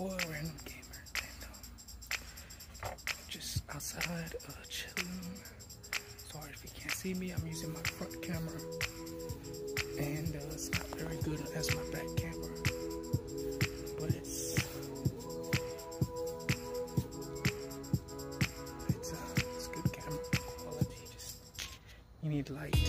boy Gamer just outside uh, chilling. Sorry if you can't see me, I'm using my front camera and uh, it's not very good as my back camera, but it's it's, uh, it's good camera quality. Just you need light.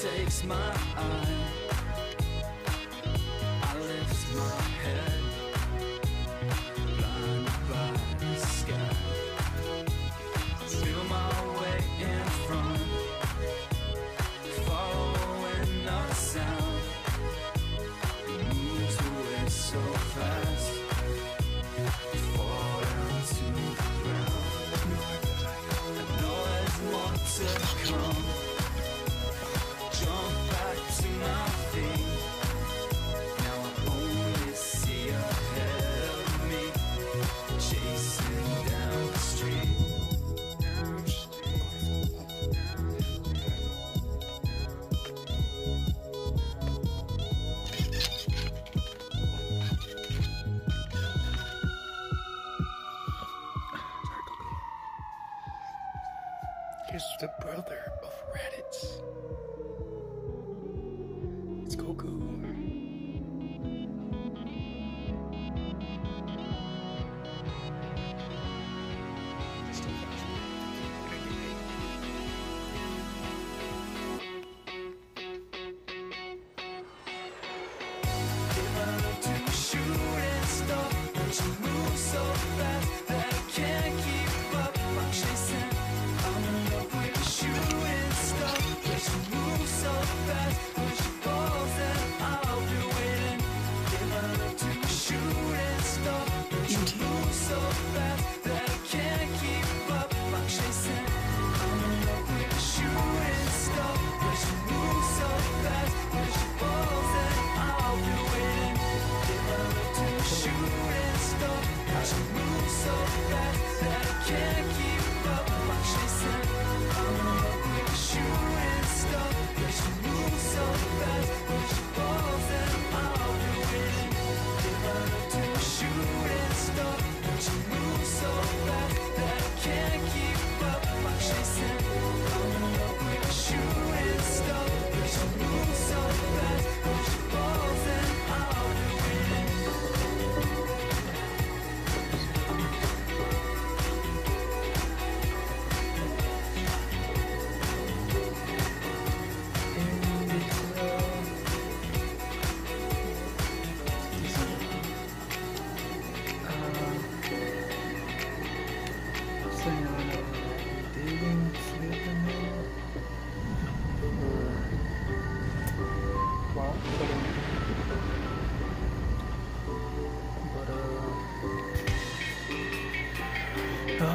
takes my eye. Grogu.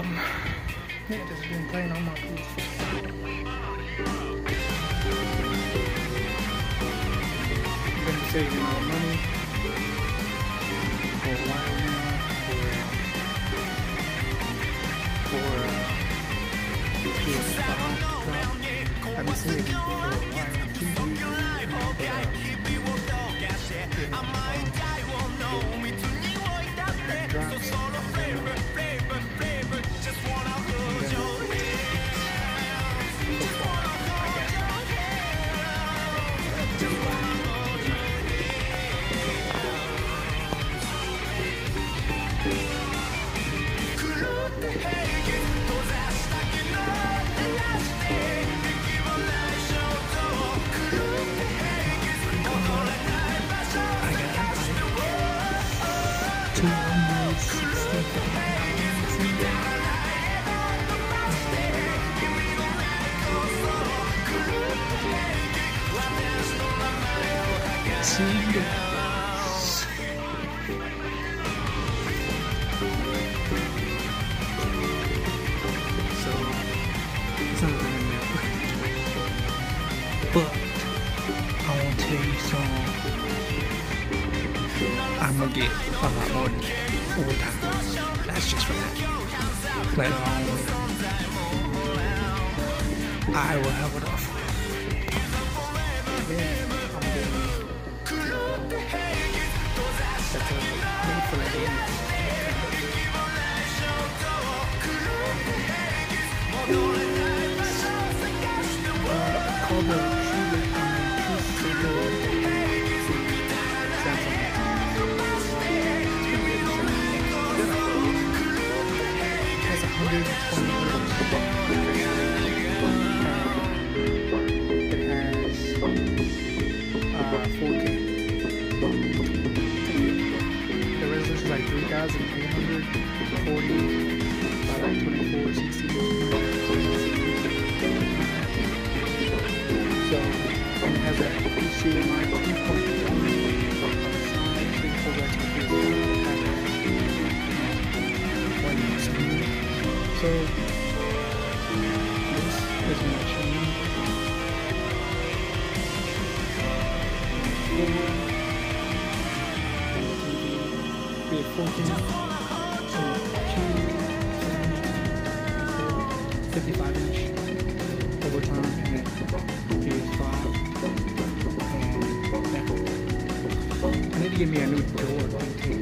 um, yeah, just been playing on my PC. Been saving my money for a while now for for uh, I've been saving for a while too. But, I want to tell you. I'm gonna get a lot more time. That's just for that. I will have off. Yeah, 4K. The resolution is like 3840 by like 24, 60. So it has a HDMI 2.1 on the so 55 inch over time and then PS5 and. I need to get me a new door. I need to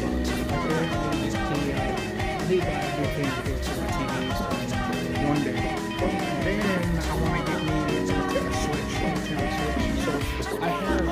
uh, a new to. I have